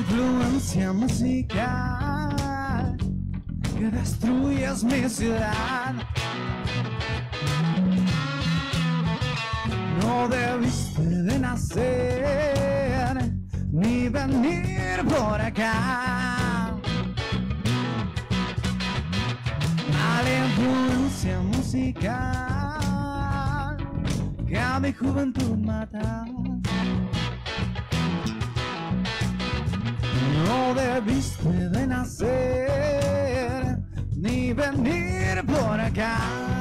influencia musical que destruyes mi ciudad. No debiste de nacer ni venir por acá. Mala influencia musical que a mi juventud mata. No debiste de nacer ni venir por acá.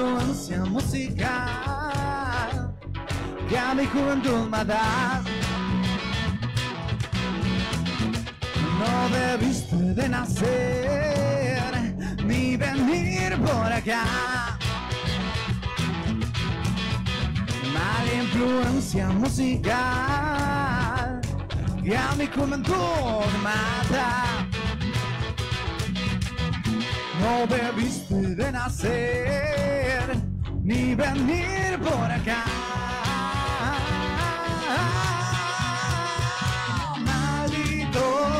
Influencia musical que a mi juventud mata. No debiste de nacer ni venir por acá. Mala influencia musical que a mi juventud mata. No debiste de nacer ni venir por acá. Maldito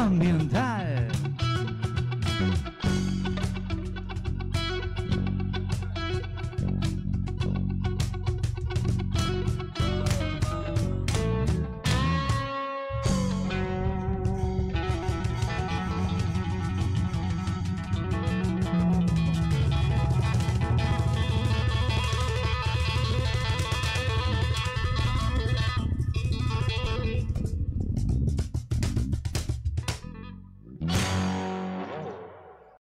amendar.